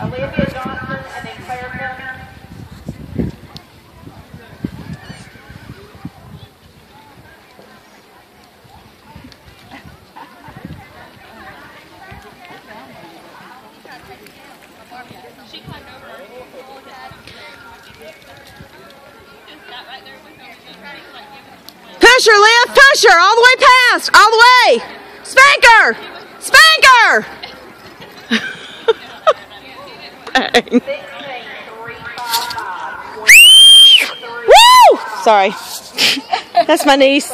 Olivia Johnson and the fire Milner. Push her, Liv, push her, all the way past, all the way. spanker, spanker. Woo! Sorry. That's my niece.